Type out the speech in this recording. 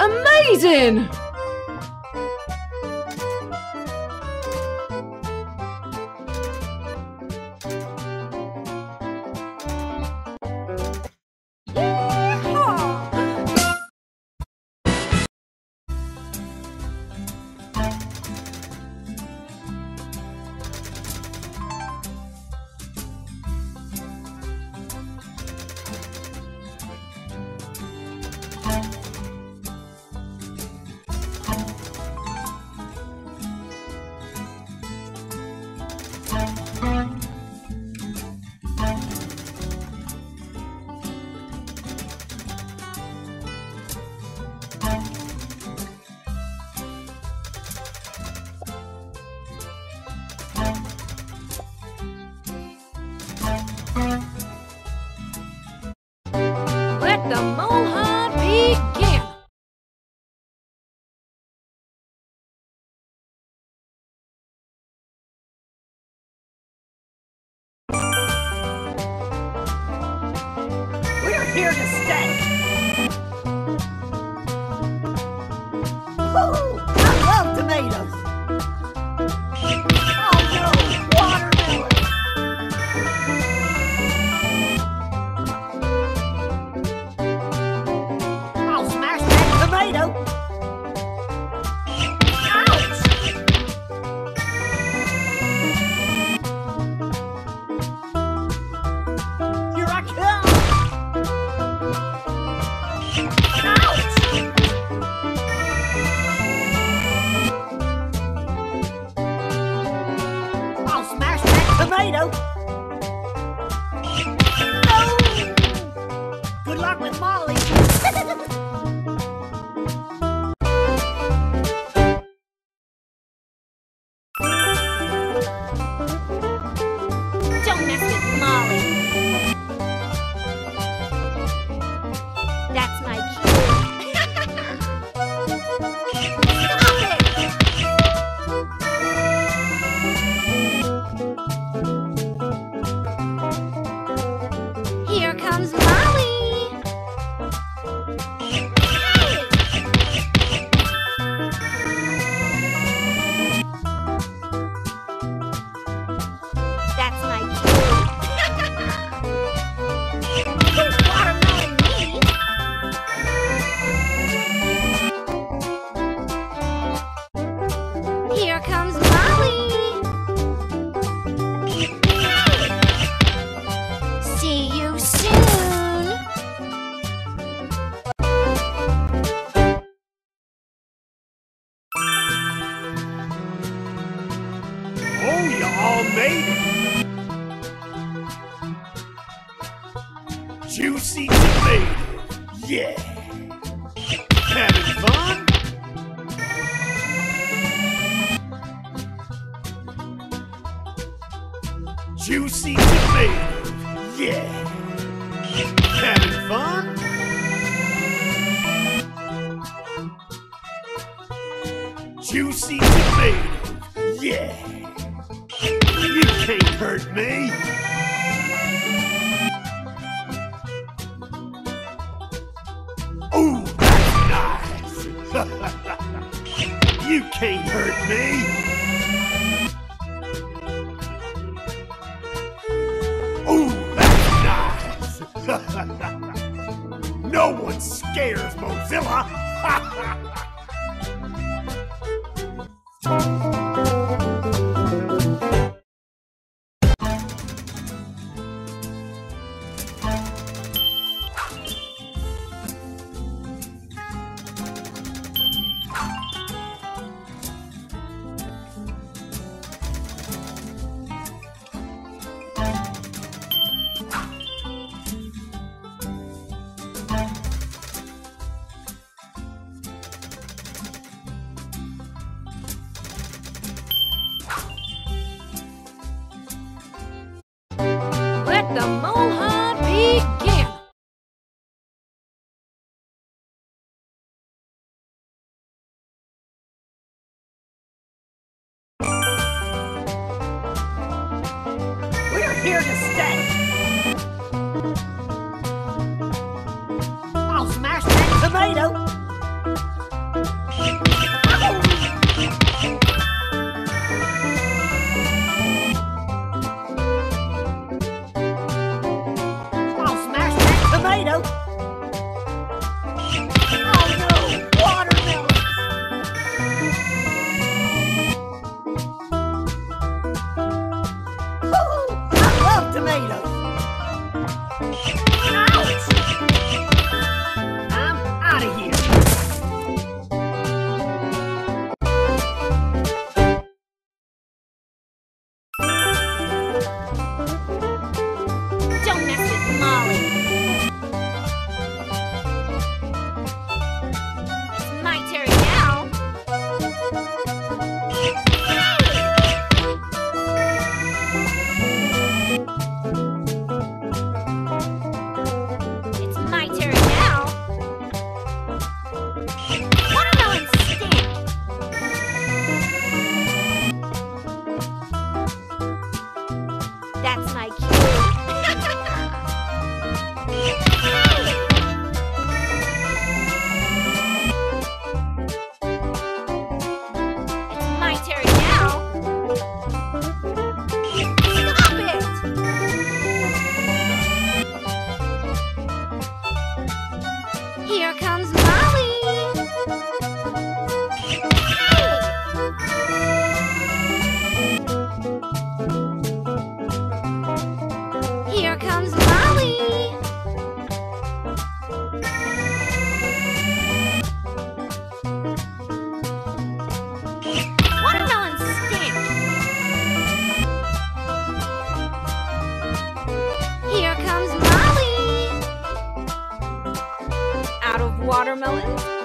Amazing! The hunt begin! We're here to stay. Ooh, I love tomatoes. You all made it! Juicy tomato! Yeah! Having fun? Juicy tomato! Yeah! Having fun? Juicy tomato! Yeah! You can't hurt me! Ooh, that's nice! you can't hurt me! Ooh, nice! no one scares Molezilla! Here to stay. That's my watermelons?